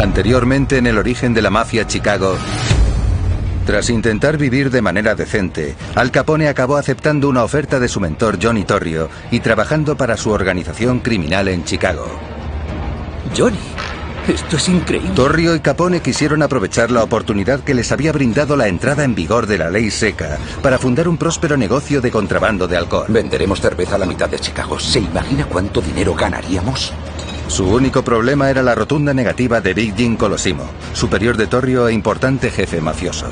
Anteriormente en el origen de la mafia Chicago, tras intentar vivir de manera decente, Al Capone acabó aceptando una oferta de su mentor Johnny Torrio y trabajando para su organización criminal en Chicago. Johnny, esto es increíble. Torrio y Capone quisieron aprovechar la oportunidad que les había brindado la entrada en vigor de la ley seca para fundar un próspero negocio de contrabando de alcohol. Venderemos cerveza a la mitad de Chicago. ¿Se imagina cuánto dinero ganaríamos? Su único problema era la rotunda negativa de Big Jim Colosimo, superior de Torrio e importante jefe mafioso.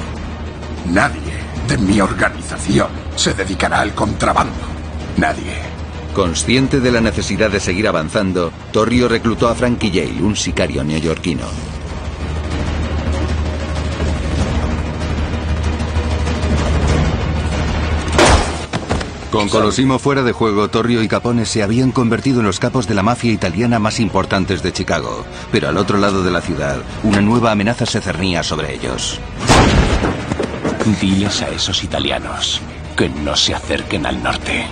Nadie de mi organización se dedicará al contrabando. Nadie. Consciente de la necesidad de seguir avanzando, Torrio reclutó a Frankie Yale, un sicario neoyorquino. Con Colosimo fuera de juego, Torrio y Capone se habían convertido en los capos de la mafia italiana más importantes de Chicago. Pero al otro lado de la ciudad, una nueva amenaza se cernía sobre ellos. Diles a esos italianos que no se acerquen al norte.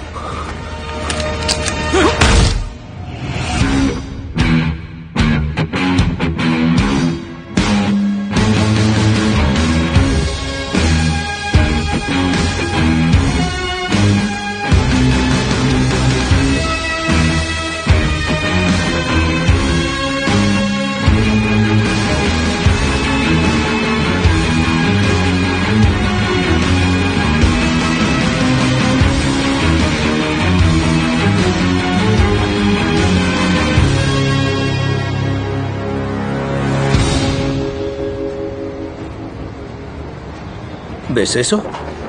¿Ves eso?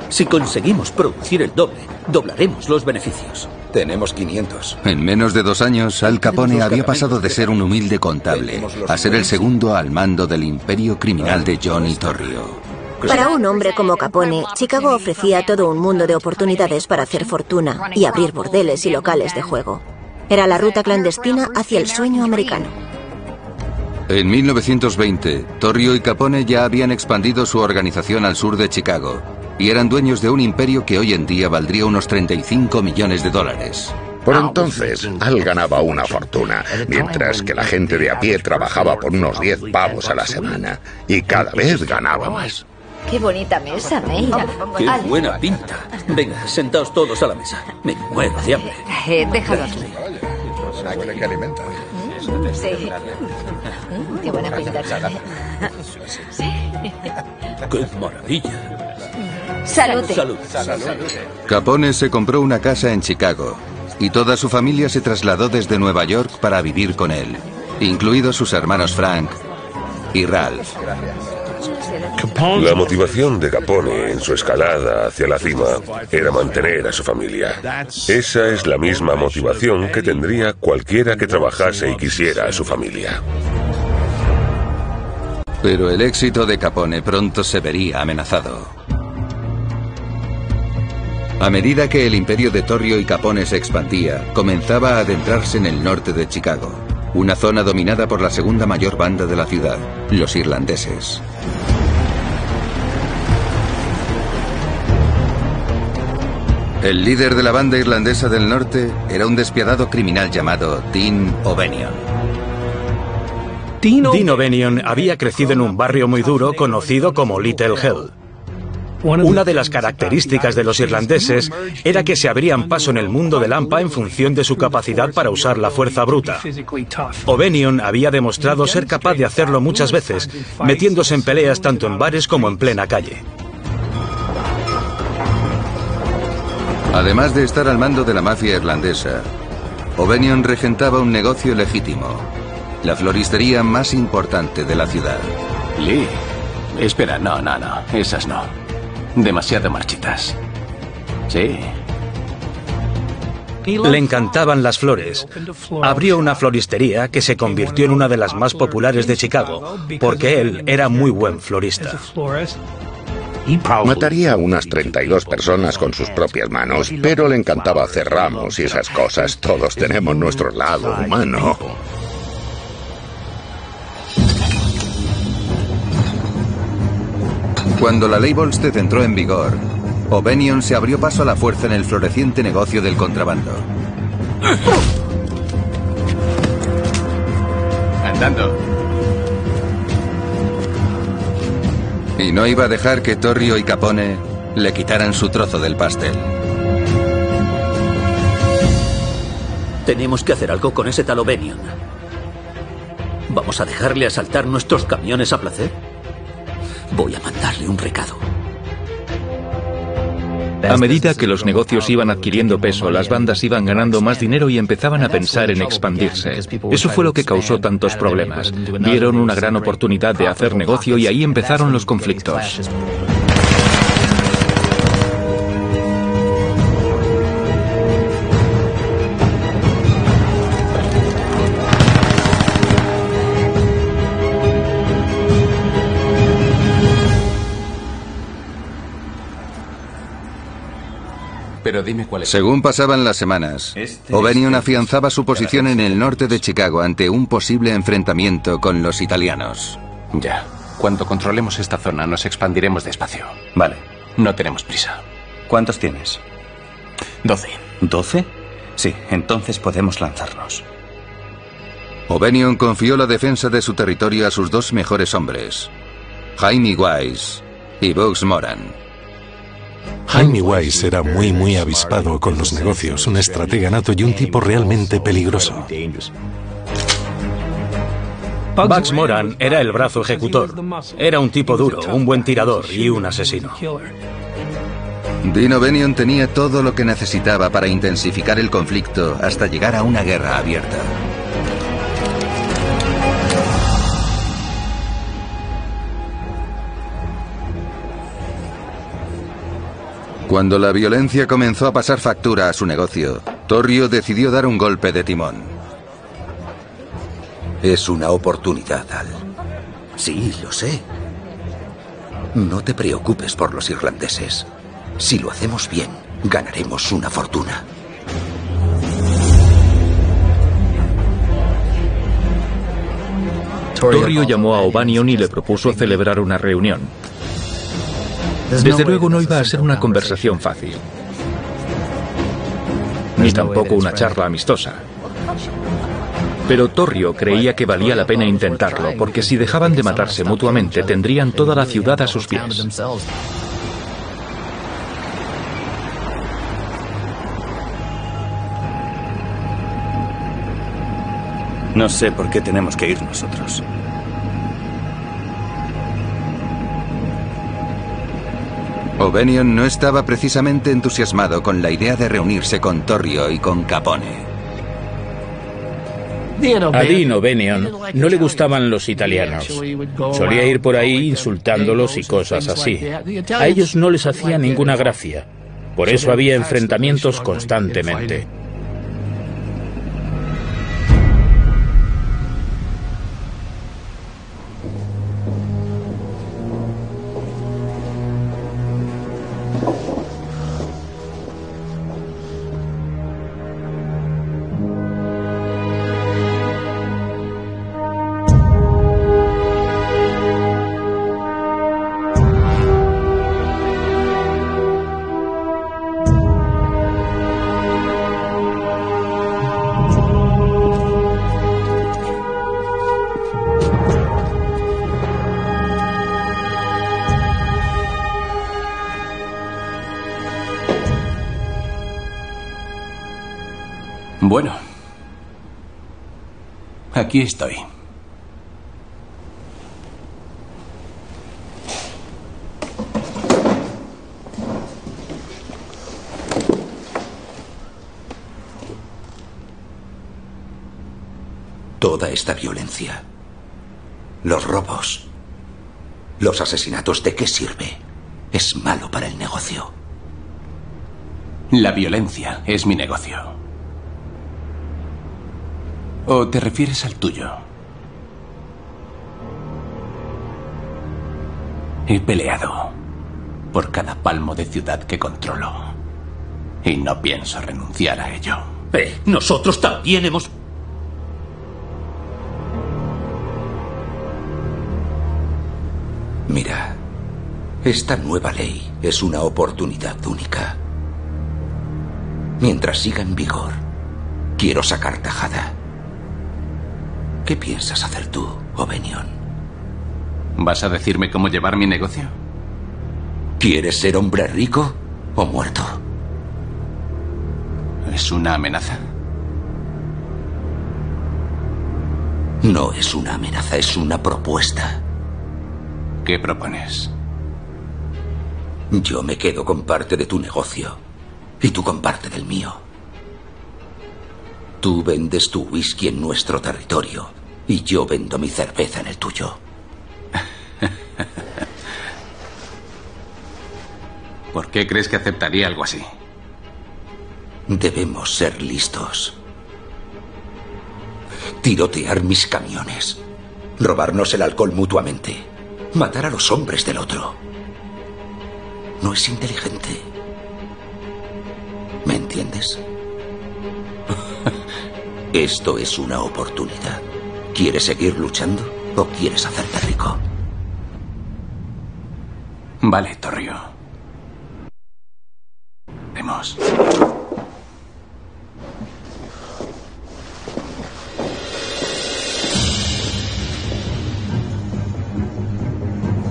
Si conseguimos producir el doble, doblaremos los beneficios. Tenemos 500. En menos de dos años, Al Capone había pasado de ser un humilde contable a ser el segundo al mando del imperio criminal de Johnny Torrio. Para un hombre como Capone, Chicago ofrecía todo un mundo de oportunidades para hacer fortuna y abrir bordeles y locales de juego. Era la ruta clandestina hacia el sueño americano. En 1920, Torrio y Capone ya habían expandido su organización al sur de Chicago y eran dueños de un imperio que hoy en día valdría unos 35 millones de dólares. Por entonces, Al ganaba una fortuna, mientras que la gente de a pie trabajaba por unos 10 pavos a la semana, y cada vez ganaba más. Qué bonita mesa, Meira. Qué buena pinta. Venga, sentaos todos a la mesa. Me muero de hambre. Eh, déjalo aquí. Sí. Mm, Qué buena pinta. ¡Qué maravilla! Salud. Salud. Capone se compró una casa en Chicago y toda su familia se trasladó desde Nueva York para vivir con él, incluidos sus hermanos Frank y Ralph. La motivación de Capone en su escalada hacia la cima era mantener a su familia. Esa es la misma motivación que tendría cualquiera que trabajase y quisiera a su familia. Pero el éxito de Capone pronto se vería amenazado. A medida que el imperio de Torrio y Capone se expandía, comenzaba a adentrarse en el norte de Chicago, una zona dominada por la segunda mayor banda de la ciudad, los irlandeses. El líder de la banda irlandesa del norte era un despiadado criminal llamado Dean O'Benion. Dean O'Benion había crecido en un barrio muy duro conocido como Little Hell. Una de las características de los irlandeses era que se abrían paso en el mundo del AMPA en función de su capacidad para usar la fuerza bruta. O'Benion había demostrado ser capaz de hacerlo muchas veces, metiéndose en peleas tanto en bares como en plena calle. Además de estar al mando de la mafia irlandesa, O'Benion regentaba un negocio legítimo, la floristería más importante de la ciudad. Lee, espera, no, no, no, esas no. Demasiado marchitas. Sí. Le encantaban las flores. Abrió una floristería que se convirtió en una de las más populares de Chicago, porque él era muy buen florista. Mataría a unas 32 personas con sus propias manos, pero le encantaba hacer ramos y esas cosas. Todos tenemos nuestro lado humano. Cuando la ley Volstead entró en vigor, O'Benion se abrió paso a la fuerza en el floreciente negocio del contrabando. Andando. Y no iba a dejar que Torrio y Capone le quitaran su trozo del pastel. Tenemos que hacer algo con ese tal Ovenion. ¿Vamos a dejarle asaltar nuestros camiones a placer? Voy a mandarle un recado. A medida que los negocios iban adquiriendo peso, las bandas iban ganando más dinero y empezaban a pensar en expandirse. Eso fue lo que causó tantos problemas. Vieron una gran oportunidad de hacer negocio y ahí empezaron los conflictos. Pero dime cuál es. Según pasaban las semanas, Este Ovenion afianzaba su posición en el norte de Chicago ante un posible enfrentamiento con los italianos. Ya. Cuando controlemos esta zona nos expandiremos despacio. Vale. No tenemos prisa. ¿Cuántos tienes? Doce. ¿Doce? Sí, entonces podemos lanzarnos. Ovenion confió la defensa de su territorio a sus dos mejores hombres, Jaime Wise y Bugs Moran. Jaime Wise era muy, muy avispado con los negocios, un estratega nato y un tipo realmente peligroso. Bugs Moran era el brazo ejecutor. Era un tipo duro, un buen tirador y un asesino. Dean Ovenion tenía todo lo que necesitaba para intensificar el conflicto hasta llegar a una guerra abierta. Cuando la violencia comenzó a pasar factura a su negocio, Torrio decidió dar un golpe de timón. Es una oportunidad, Al. Sí, lo sé. No te preocupes por los irlandeses. Si lo hacemos bien, ganaremos una fortuna. Torrio llamó a O'Banion y le propuso celebrar una reunión. Desde luego no iba a ser una conversación fácil, ni tampoco una charla amistosa. Pero Torrio creía que valía la pena intentarlo, porque si dejaban de matarse mutuamente tendrían toda la ciudad a sus pies. No sé por qué tenemos que ir nosotros. Ovenion no estaba precisamente entusiasmado con la idea de reunirse con Torrio y con Capone. A Dean O'Benion no le gustaban los italianos. Solía ir por ahí insultándolos y cosas así. A ellos no les hacía ninguna gracia. Por eso había enfrentamientos constantemente. Aquí estoy. Toda esta violencia, los robos, los asesinatos, ¿de qué sirve? Es malo para el negocio. La violencia es mi negocio. ¿O te refieres al tuyo? He peleado por cada palmo de ciudad que controlo. Y no pienso renunciar a ello. Eh, nosotros también hemos... Mira, esta nueva ley es una oportunidad única. Mientras siga en vigor, quiero sacar tajada. ¿Qué piensas hacer tú, Ovenion? ¿Vas a decirme cómo llevar mi negocio? ¿Quieres ser hombre rico o muerto? ¿Es una amenaza? No es una amenaza, es una propuesta. ¿Qué propones? Yo me quedo con parte de tu negocio y tú con parte del mío. Tú vendes tu whisky en nuestro territorio y yo vendo mi cerveza en el tuyo. ¿Por qué crees que aceptaría algo así? Debemos ser listos. Tirotear mis camiones. Robarnos el alcohol mutuamente. Matar a los hombres del otro. No es inteligente. ¿Me entiendes? Esto es una oportunidad. ¿Quieres seguir luchando o quieres hacerte rico? Vale, Torrio. Vemos.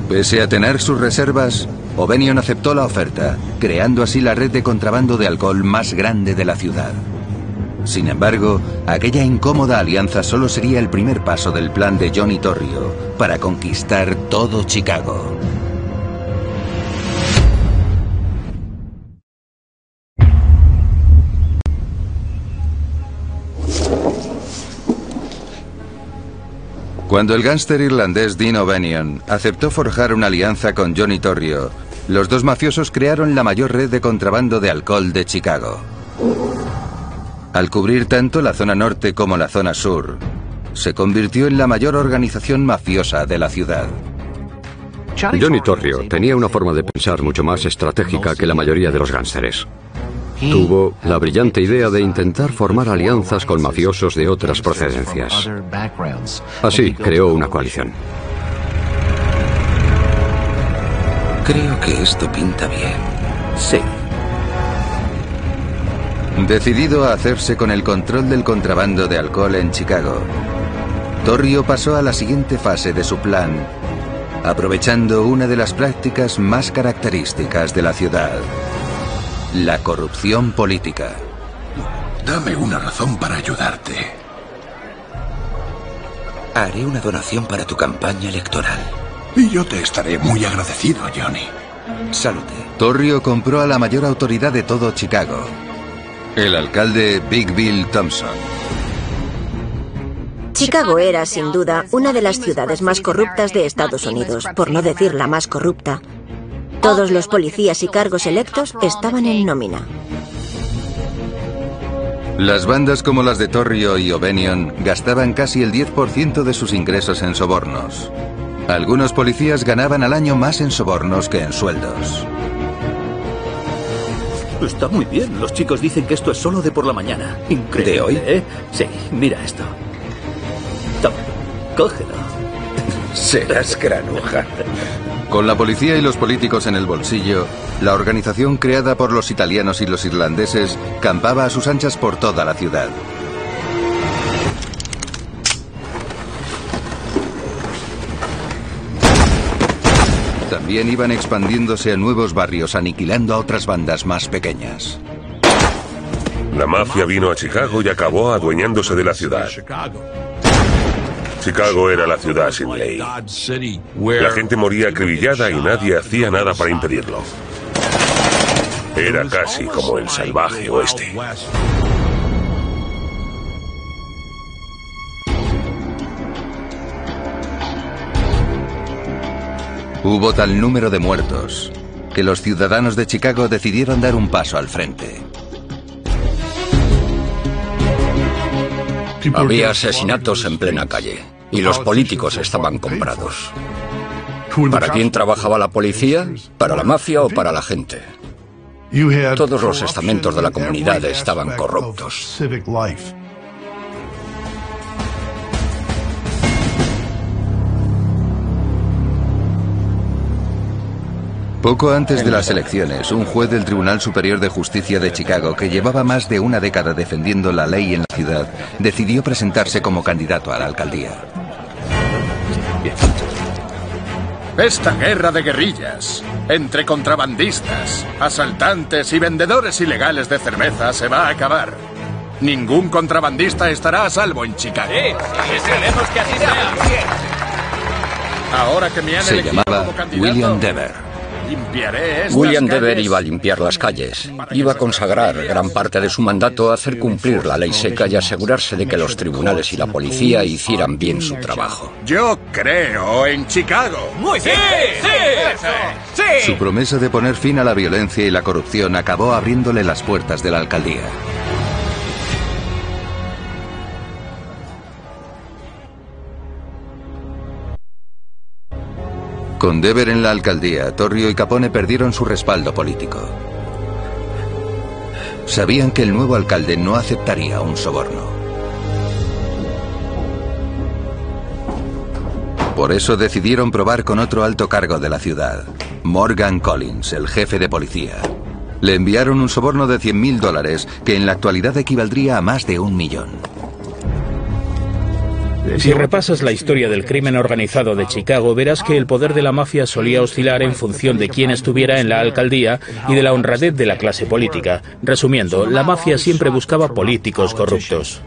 Pese a tener sus reservas, Ovenion aceptó la oferta, creando así la red de contrabando de alcohol más grande de la ciudad. Sin embargo, aquella incómoda alianza solo sería el primer paso del plan de Johnny Torrio para conquistar todo Chicago. Cuando el gángster irlandés Dean O'Banion aceptó forjar una alianza con Johnny Torrio, los dos mafiosos crearon la mayor red de contrabando de alcohol de Chicago. Al cubrir tanto la zona norte como la zona sur, se convirtió en la mayor organización mafiosa de la ciudad. Johnny Torrio tenía una forma de pensar mucho más estratégica que la mayoría de los gánsteres. Tuvo la brillante idea de intentar formar alianzas con mafiosos de otras procedencias. Así creó una coalición. Creo que esto pinta bien. Sí. Decidido a hacerse con el control del contrabando de alcohol en Chicago, Torrio pasó a la siguiente fase de su plan, aprovechando una de las prácticas más características de la ciudad, la corrupción política. Dame una razón para ayudarte. Haré una donación para tu campaña electoral. Y yo te estaré muy agradecido, Johnny. Salute. Torrio compró a la mayor autoridad de todo Chicago, el alcalde Big Bill Thompson. Chicago era, sin duda, una de las ciudades más corruptas de Estados Unidos, por no decir la más corrupta. Todos los policías y cargos electos estaban en nómina. Las bandas como las de Torrio y O'Benion gastaban casi el 10% de sus ingresos en sobornos. Algunos policías ganaban al año más en sobornos que en sueldos. Está muy bien. Los chicos dicen que esto es solo de por la mañana. Increíble. ¿De hoy? ¿eh? Sí, mira esto. Toma, cógelo. Serás granuja. Con la policía y los políticos en el bolsillo, la organización creada por los italianos y los irlandeses campaba a sus anchas por toda la ciudad. También iban expandiéndose a nuevos barrios, aniquilando a otras bandas más pequeñas. La mafia vino a Chicago y acabó adueñándose de la ciudad. Chicago era la ciudad sin ley. La gente moría acribillada y nadie hacía nada para impedirlo. Era casi como el salvaje oeste. Hubo tal número de muertos que los ciudadanos de Chicago decidieron dar un paso al frente. Había asesinatos en plena calle y los políticos estaban comprados. ¿Para quién trabajaba la policía? ¿Para la mafia o para la gente? Todos los estamentos de la comunidad estaban corruptos. Poco antes de las elecciones, un juez del Tribunal Superior de Justicia de Chicago, que llevaba más de una década defendiendo la ley en la ciudad, decidió presentarse como candidato a la alcaldía. Esta guerra de guerrillas entre contrabandistas, asaltantes y vendedores ilegales de cerveza se va a acabar. Ningún contrabandista estará a salvo en Chicago. Sí, esperemos que así sea. Ahora que me han Se elegido llamaba como candidato, William Dever. Limpiaré estas William Dever iba a limpiar las calles. Iba a consagrar gran parte de su mandato a hacer cumplir la ley seca y asegurarse de que los tribunales y la policía hicieran bien su trabajo. Yo creo en Chicago. Muy bien. Sí, sí, sí. Su promesa de poner fin a la violencia y la corrupción acabó abriéndole las puertas de la alcaldía. Con Dever en la alcaldía, Torrio y Capone perdieron su respaldo político. Sabían que el nuevo alcalde no aceptaría un soborno. Por eso decidieron probar con otro alto cargo de la ciudad, Morgan Collins, el jefe de policía. Le enviaron un soborno de 100.000 dólares, que en la actualidad equivaldría a más de un millón. Si repasas la historia del crimen organizado de Chicago, verás que el poder de la mafia solía oscilar en función de quién estuviera en la alcaldía y de la honradez de la clase política. Resumiendo, la mafia siempre buscaba políticos corruptos.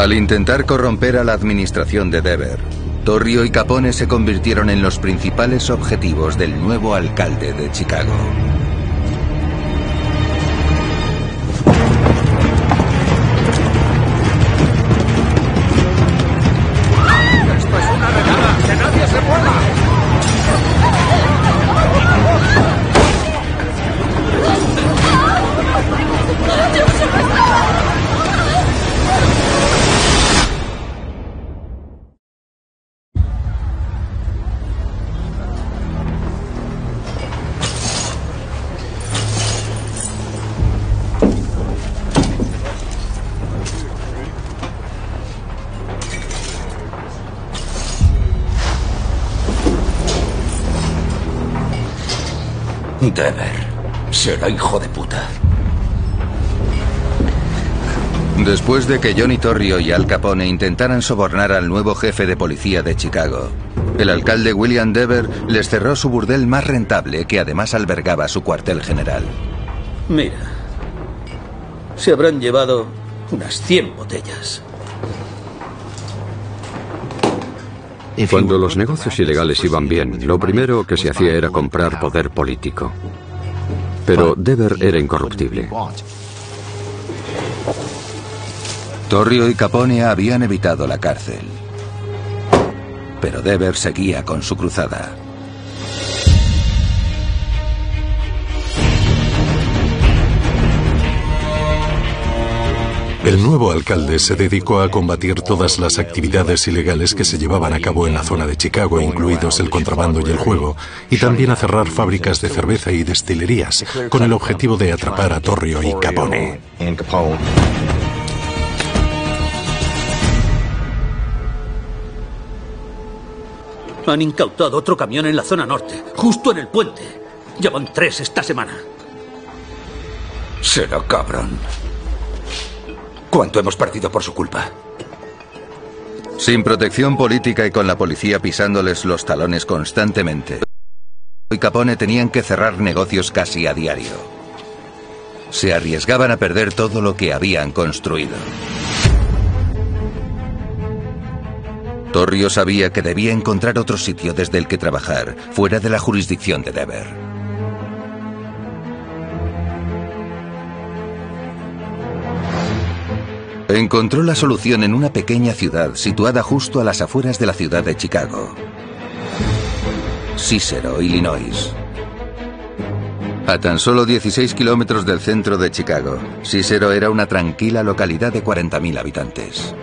Al intentar corromper a la administración de Dever, Torrio y Capone se convirtieron en los principales objetivos del nuevo alcalde de Chicago. Dever. Será hijo de puta. Después de que Johnny Torrio y Al Capone intentaran sobornar al nuevo jefe de policía de Chicago, el alcalde William Dever les cerró su burdel más rentable que además albergaba su cuartel general. Mira, se habrán llevado unas 100 botellas. Cuando los negocios ilegales iban bien, lo primero que se hacía era comprar poder político. Pero Dever era incorruptible. Torrio y Capone habían evitado la cárcel. Pero Dever seguía con su cruzada. El nuevo alcalde se dedicó a combatir todas las actividades ilegales que se llevaban a cabo en la zona de Chicago, incluidos el contrabando y el juego, y también a cerrar fábricas de cerveza y destilerías, con el objetivo de atrapar a Torrio y Capone. Han incautado otro camión en la zona norte, justo en el puente. Llevan tres esta semana. Será cabrón. ¿Cuánto hemos perdido por su culpa? Sin protección política y con la policía pisándoles los talones constantemente, y Capone tenían que cerrar negocios casi a diario. Se arriesgaban a perder todo lo que habían construido. Torrio sabía que debía encontrar otro sitio desde el que trabajar, fuera de la jurisdicción de Dever. Encontró la solución en una pequeña ciudad situada justo a las afueras de la ciudad de Chicago. Cicero, Illinois. A tan solo 16 kilómetros del centro de Chicago, Cicero era una tranquila localidad de 40.000 habitantes.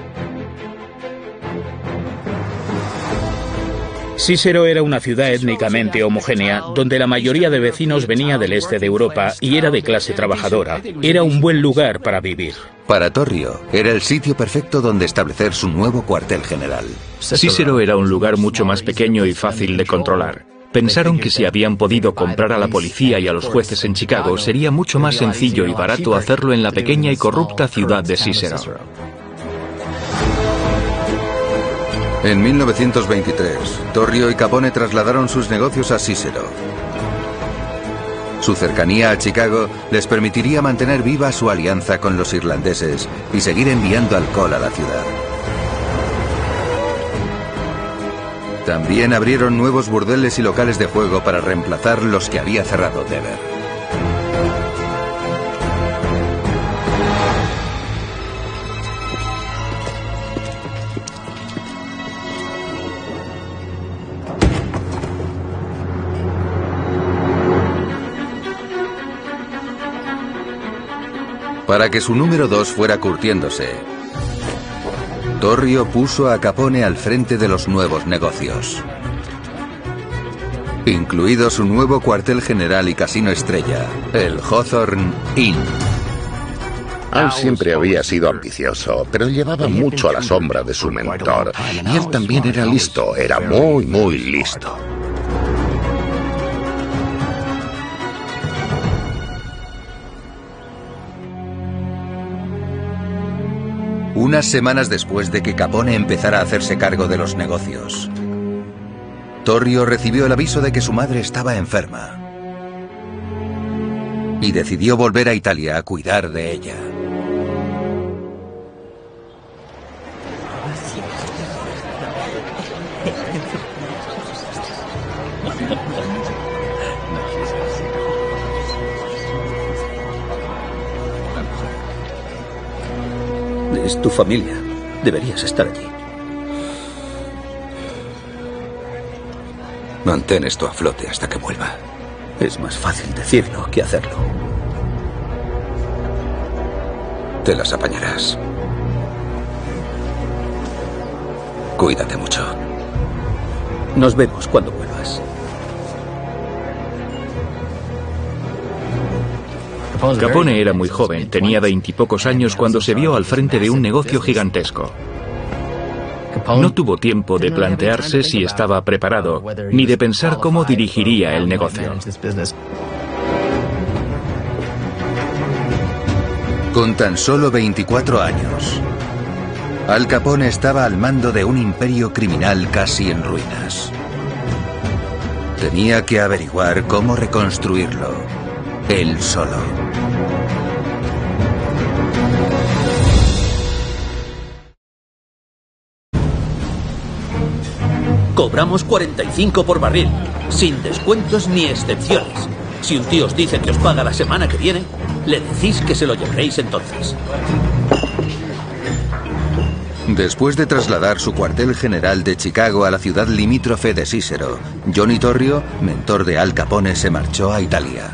Cícero era una ciudad étnicamente homogénea, donde la mayoría de vecinos venía del este de Europa y era de clase trabajadora. Era un buen lugar para vivir. Para Torrio, era el sitio perfecto donde establecer su nuevo cuartel general. Cícero era un lugar mucho más pequeño y fácil de controlar. Pensaron que si habían podido comprar a la policía y a los jueces en Chicago, sería mucho más sencillo y barato hacerlo en la pequeña y corrupta ciudad de Cícero. En 1923, Torrio y Capone trasladaron sus negocios a Cícero. Su cercanía a Chicago les permitiría mantener viva su alianza con los irlandeses y seguir enviando alcohol a la ciudad. También abrieron nuevos burdeles y locales de juego para reemplazar los que había cerrado Dever. Para que su número dos fuera curtiéndose. Torrio puso a Capone al frente de los nuevos negocios, incluido su nuevo cuartel general y casino estrella, el Hawthorne Inn. Al siempre había sido ambicioso, pero llevaba mucho a la sombra de su mentor. Y él también era listo, era muy, muy listo. Unas semanas después de que Capone empezara a hacerse cargo de los negocios. Torrio recibió el aviso de que su madre estaba enferma y decidió volver a Italia a cuidar de ella. Familia. Deberías estar allí. Mantén esto a flote hasta que vuelva. Es más fácil decirlo que hacerlo. Te las apañarás. Cuídate mucho. Nos vemos cuando vuelvas. Capone era muy joven, tenía veintipocos años cuando se vio al frente de un negocio gigantesco. No tuvo tiempo de plantearse si estaba preparado, ni de pensar cómo dirigiría el negocio. Con tan solo 24 años, Al Capone estaba al mando de un imperio criminal casi en ruinas. Tenía que averiguar cómo reconstruirlo, él solo. Cobramos 45 por barril, sin descuentos ni excepciones. Si un tío os dice que os paga la semana que viene, le decís que se lo llevaréis entonces. Después de trasladar su cuartel general de Chicago a la ciudad limítrofe de Cícero, Johnny Torrio, mentor de Al Capone, se marchó a Italia.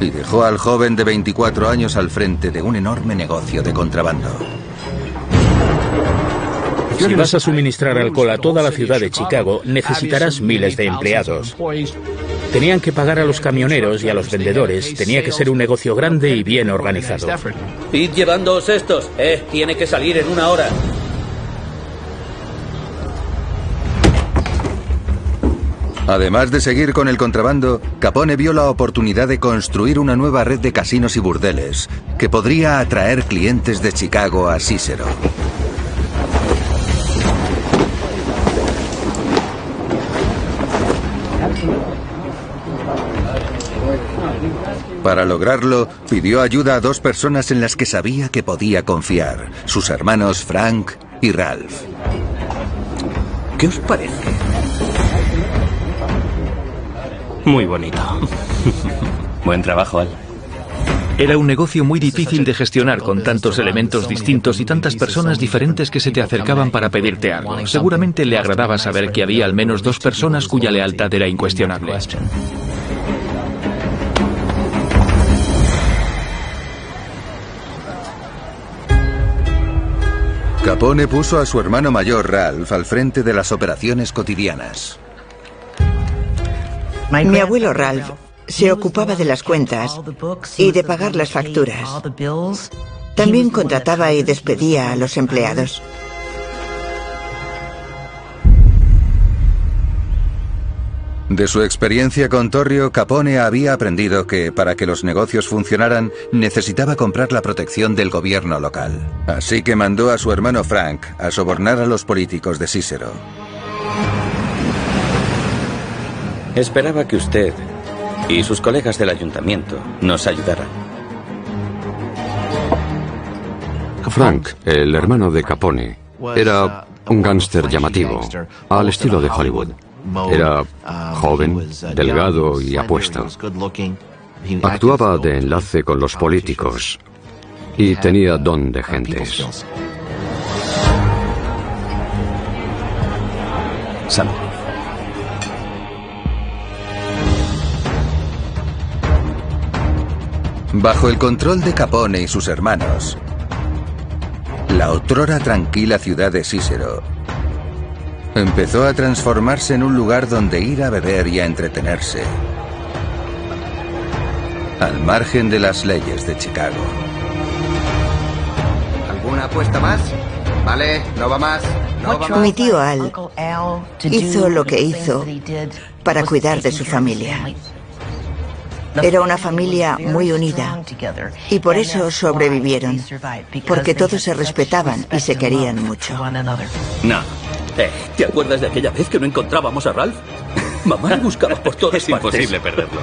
Y dejó al joven de 24 años al frente de un enorme negocio de contrabando. Si vas a suministrar alcohol a toda la ciudad de Chicago, necesitarás miles de empleados. Tenían que pagar a los camioneros y a los vendedores. Tenía que ser un negocio grande y bien organizado. Id llevándoos estos. Eh, tiene que salir en una hora. Además de seguir con el contrabando, Capone vio la oportunidad de construir una nueva red de casinos y burdeles que podría atraer clientes de Chicago a Cícero. Para lograrlo, pidió ayuda a dos personas en las que sabía que podía confiar, sus hermanos Frank y Ralph. ¿Qué os parece? Muy bonito. Buen trabajo, Al. Era un negocio muy difícil de gestionar con tantos elementos distintos y tantas personas diferentes que se te acercaban para pedirte algo. Seguramente le agradaba saber que había al menos dos personas cuya lealtad era incuestionable. Capone puso a su hermano mayor Ralph al frente de las operaciones cotidianas. Mi abuelo Ralph se ocupaba de las cuentas y de pagar las facturas. También contrataba y despedía a los empleados. De su experiencia con Torrio, Capone había aprendido que para que los negocios funcionaran necesitaba comprar la protección del gobierno local. Así que mandó a su hermano Frank a sobornar a los políticos de Cícero. Esperaba que usted y sus colegas del ayuntamiento nos ayudaran. Frank, el hermano de Capone, era un gángster llamativo, al estilo de Hollywood. Era joven, delgado y apuesto. Actuaba de enlace con los políticos y tenía don de gentes. Salud. Bajo el control de Capone y sus hermanos, la otrora tranquila ciudad de Cícero empezó a transformarse en un lugar donde ir a beber y a entretenerse, al margen de las leyes de Chicago. ¿Alguna apuesta más? Vale, no va más. No va más. Mi tío Al hizo lo que hizo para cuidar de su familia. Era una familia muy unida y por eso sobrevivieron, porque todos se respetaban y se querían mucho. No. Eh, ¿Te acuerdas de aquella vez que no encontrábamos a Ralph? Mamá lo buscaba por todas Es imposible perderlo.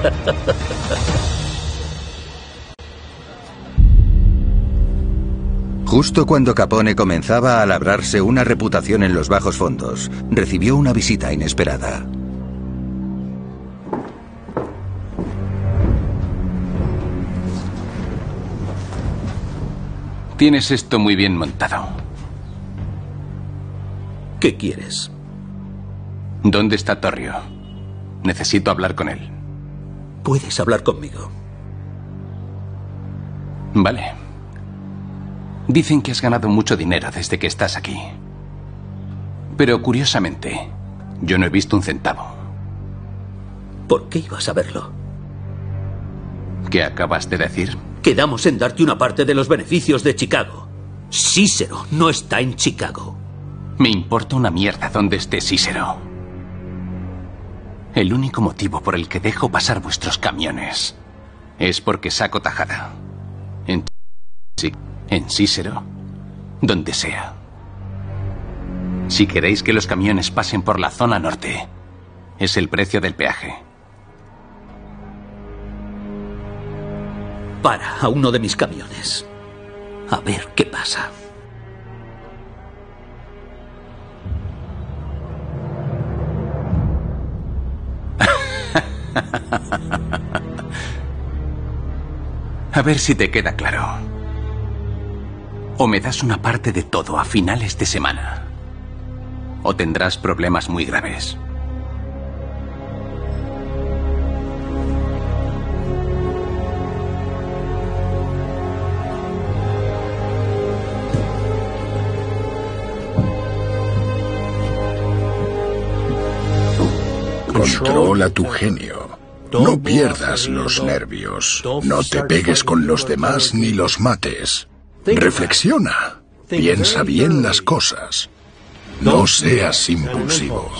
Justo cuando Capone comenzaba a labrarse una reputación en los bajos fondos, recibió una visita inesperada. Tienes esto muy bien montado. ¿Qué quieres? ¿Dónde está Torrio? Necesito hablar con él. Puedes hablar conmigo. Vale. Dicen que has ganado mucho dinero desde que estás aquí. Pero curiosamente, yo no he visto un centavo. ¿Por qué ibas a verlo? ¿Qué acabas de decir? Quedamos en darte una parte de los beneficios de Chicago. Cícero no está en Chicago. Me importa una mierda donde esté Cícero. El único motivo por el que dejo pasar vuestros camiones es porque saco tajada. En, en Cícero, donde sea. Si queréis que los camiones pasen por la zona norte, es el precio del peaje. Para a uno de mis camiones. A ver qué pasa. A ver si te queda claro. O me das una parte de todo a finales de semana. O tendrás problemas muy graves. Controla tu genio. No pierdas los nervios. No te pegues con los demás ni los mates. Reflexiona. Piensa bien las cosas. No seas impulsivo.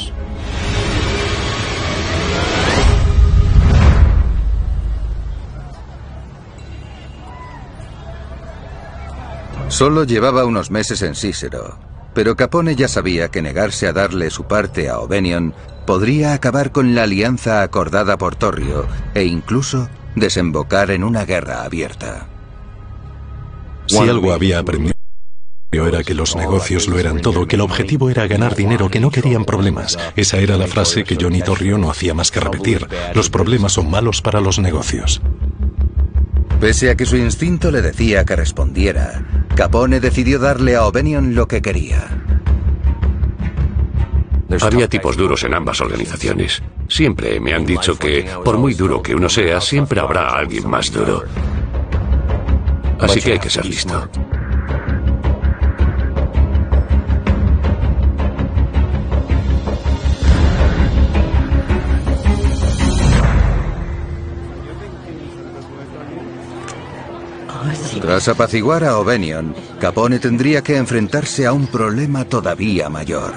Solo llevaba unos meses en Cícero, pero Capone ya sabía que negarse a darle su parte a Ovenion podría acabar con la alianza acordada por Torrio e incluso desembocar en una guerra abierta. Si algo había aprendido era que los negocios lo eran todo, que el objetivo era ganar dinero, que no querían problemas. Esa era la frase que Johnny Torrio no hacía más que repetir. Los problemas son malos para los negocios. Pese a que su instinto le decía que respondiera, Capone decidió darle a O'Benion lo que quería. Había tipos duros en ambas organizaciones. Siempre me han dicho que, por muy duro que uno sea, siempre habrá alguien más duro. Así que hay que ser listo. Tras apaciguar a O'Benion, Capone tendría que enfrentarse a un problema todavía mayor.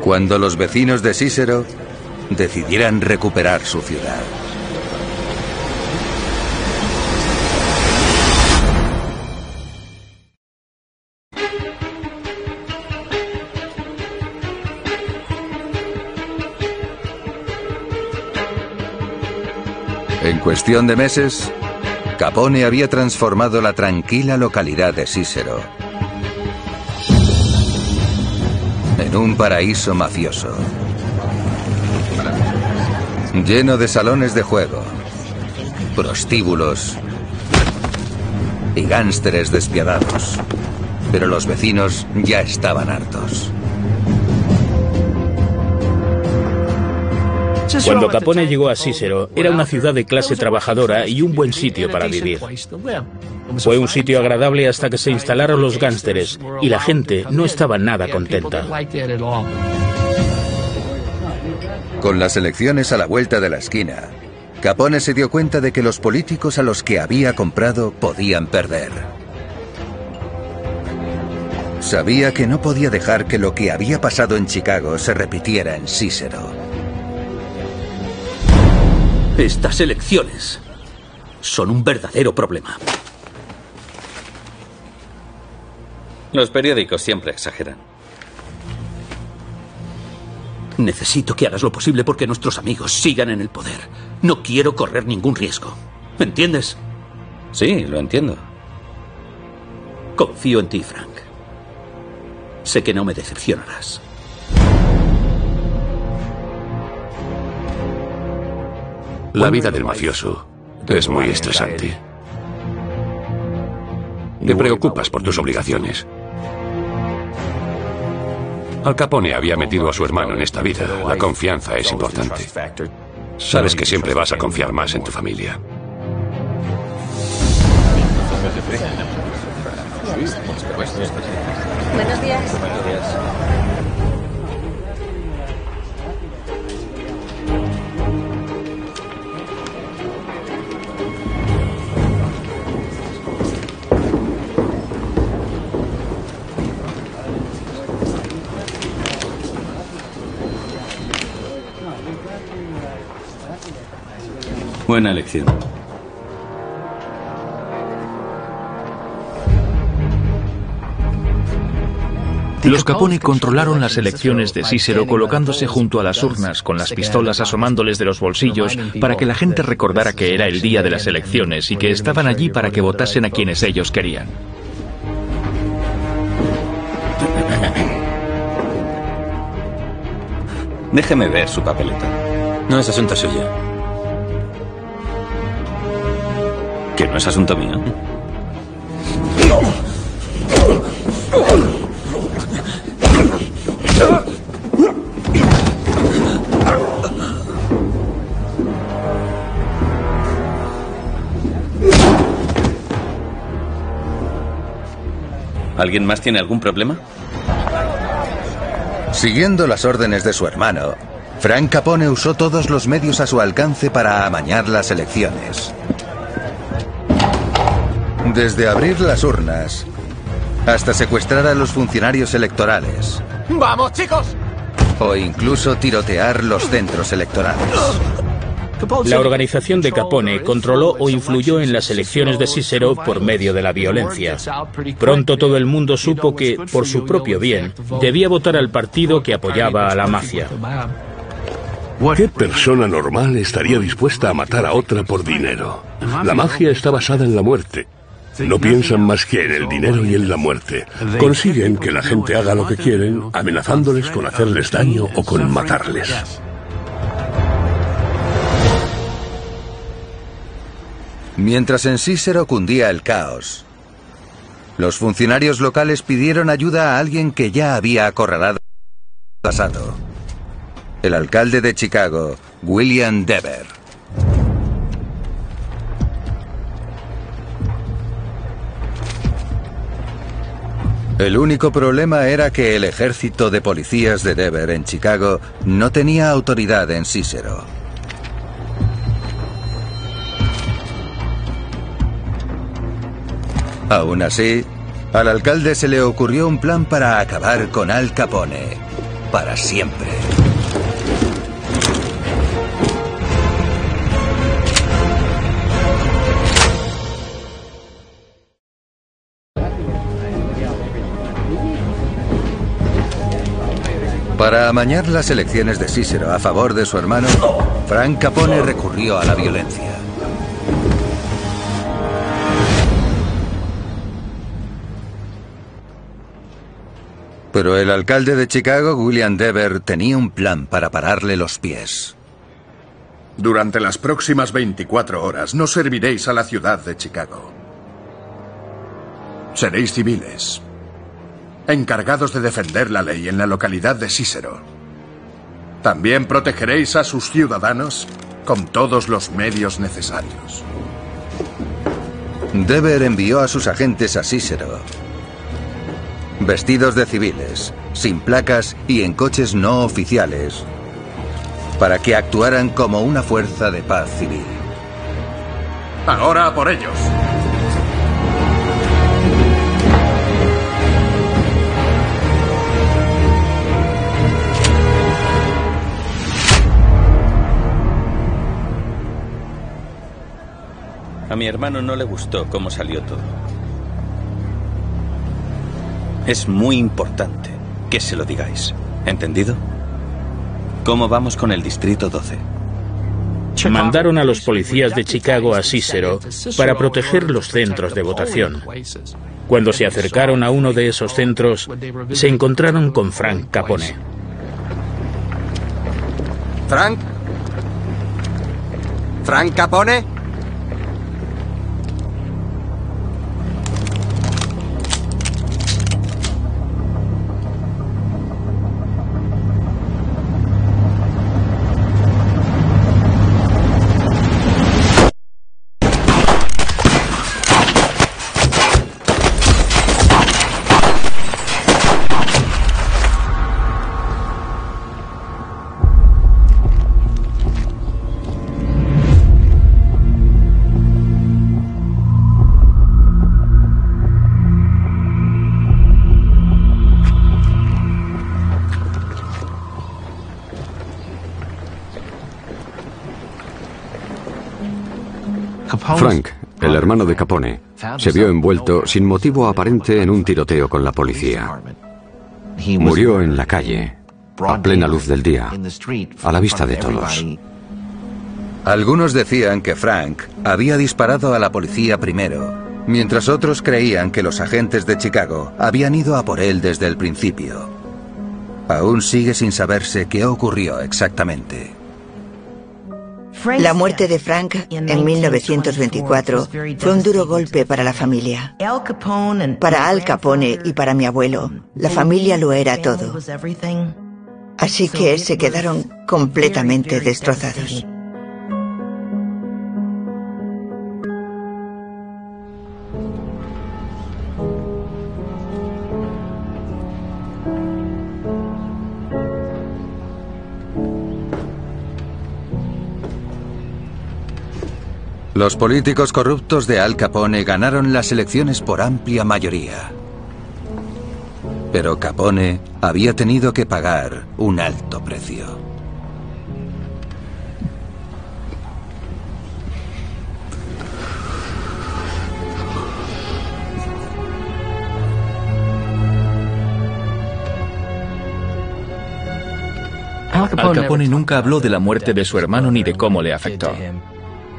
Cuando los vecinos de Cícero decidieran recuperar su ciudad. En cuestión de meses, Capone había transformado la tranquila localidad de Cícero en un paraíso mafioso, lleno de salones de juego, prostíbulos y gánsteres despiadados. Pero los vecinos ya estaban hartos. Cuando Capone llegó a Cícero, era una ciudad de clase trabajadora y un buen sitio para vivir. Fue un sitio agradable hasta que se instalaron los gánsteres y la gente no estaba nada contenta. Con las elecciones a la vuelta de la esquina, Capone se dio cuenta de que los políticos a los que había comprado podían perder. Sabía que no podía dejar que lo que había pasado en Chicago se repitiera en Cícero. Estas elecciones son un verdadero problema. Los periódicos siempre exageran. Necesito que hagas lo posible porque nuestros amigos sigan en el poder. No quiero correr ningún riesgo. ¿Me entiendes? Sí, lo entiendo. Confío en ti, Frank. Sé que no me decepcionarás. La vida del mafioso es muy estresante. Te preocupas por tus obligaciones. Al Capone había metido a su hermano en esta vida. La confianza es importante. Sabes que siempre vas a confiar más en tu familia. Buenos días. Buena elección. Los Capone controlaron las elecciones de Cícero colocándose junto a las urnas con las pistolas asomándoles de los bolsillos para que la gente recordara que era el día de las elecciones y que estaban allí para que votasen a quienes ellos querían. Déjeme ver su papeleta. No es asunto suyo. ¿Que no es asunto mío? ¿Alguien más tiene algún problema? Siguiendo las órdenes de su hermano, Frank Capone usó todos los medios a su alcance para amañar las elecciones. Desde abrir las urnas hasta secuestrar a los funcionarios electorales ¡Vamos, chicos! o incluso tirotear los centros electorales. La organización de Capone controló o influyó en las elecciones de Cícero por medio de la violencia. Pronto todo el mundo supo que, por su propio bien, debía votar al partido que apoyaba a la mafia. ¿Qué persona normal estaría dispuesta a matar a otra por dinero? La mafia está basada en la muerte. No piensan más que en el dinero y en la muerte. Consiguen que la gente haga lo que quieren, amenazándoles con hacerles daño o con matarles. Mientras en Cícero cundía el caos, los funcionarios locales pidieron ayuda a alguien que ya había acorralado pasado. El alcalde de Chicago, William Dever. El único problema era que el ejército de policías de Dever en Chicago no tenía autoridad en Cícero. Aún así, al alcalde se le ocurrió un plan para acabar con Al Capone. Para siempre. Para amañar las elecciones de Cícero a favor de su hermano, Frank Capone recurrió a la violencia. Pero el alcalde de Chicago, William Dever, tenía un plan para pararle los pies. Durante las próximas 24 horas no serviréis a la ciudad de Chicago. Seréis civiles, encargados de defender la ley en la localidad de Cícero. También protegeréis a sus ciudadanos con todos los medios necesarios. Dever envió a sus agentes a Cícero, vestidos de civiles, sin placas y en coches no oficiales, para que actuaran como una fuerza de paz civil. Ahora por ellos. A mi hermano no le gustó cómo salió todo. Es muy importante que se lo digáis. ¿Entendido? ¿Cómo vamos con el Distrito 12? Mandaron a los policías de Chicago a Cícero para proteger los centros de votación. Cuando se acercaron a uno de esos centros, se encontraron con Frank Capone. ¿Frank? ¿Frank Capone? Se vio envuelto sin motivo aparente en un tiroteo con la policía. Murió en la calle, a plena luz del día, a la vista de todos. Algunos decían que Frank había disparado a la policía primero, mientras otros creían que los agentes de Chicago habían ido a por él desde el principio. Aún sigue sin saberse qué ocurrió exactamente. La muerte de Frank en 1924 fue un duro golpe para la familia. Para Al Capone y para mi abuelo, la familia lo era todo. Así que se quedaron completamente destrozados. Los políticos corruptos de Al Capone ganaron las elecciones por amplia mayoría. Pero Capone había tenido que pagar un alto precio. Al Capone nunca habló de la muerte de su hermano ni de cómo le afectó.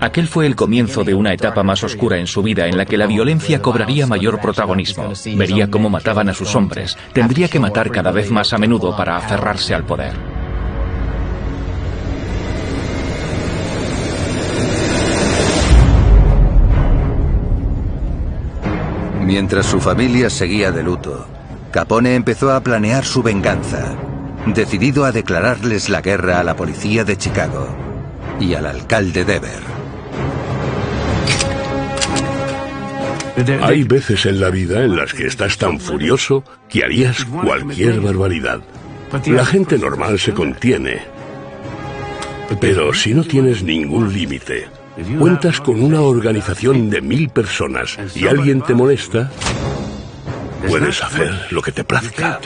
Aquel fue el comienzo de una etapa más oscura en su vida en la que la violencia cobraría mayor protagonismo. Vería cómo mataban a sus hombres. Tendría que matar cada vez más a menudo para aferrarse al poder. Mientras su familia seguía de luto, Capone empezó a planear su venganza, decidido a declararles la guerra a la policía de Chicago y al alcalde Dever. Hay veces en la vida en las que estás tan furioso que harías cualquier barbaridad. La gente normal se contiene. Pero si no tienes ningún límite, cuentas con una organización de mil personas y alguien te molesta, puedes hacer lo que te plazca.